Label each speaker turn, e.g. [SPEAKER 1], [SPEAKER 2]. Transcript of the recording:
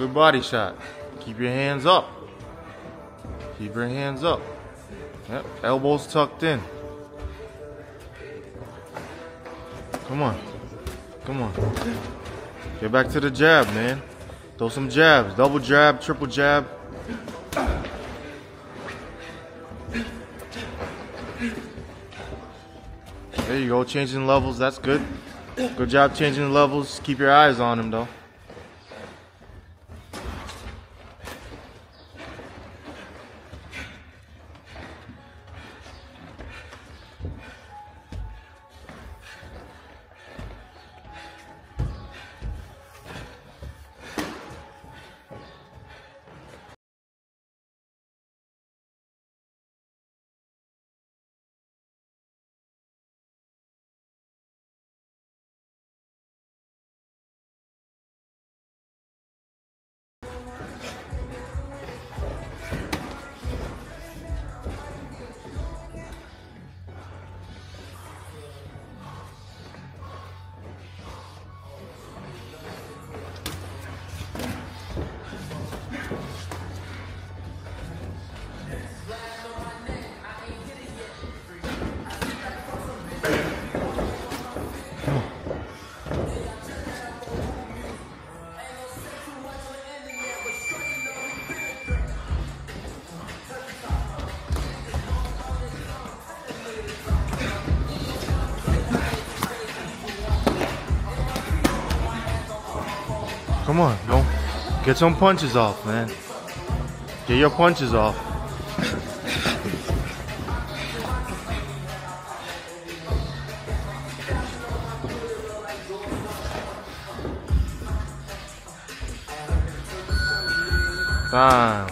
[SPEAKER 1] Good body shot. Keep your hands up. Keep your hands up. Yep, elbows tucked in. Come on. Come on. Get back to the jab, man. Throw some jabs. Double jab, triple jab. There you go, changing levels. That's good. Good job changing levels. Keep your eyes on him, though. Come on, go. Get some punches off, man. Get your punches off. Time.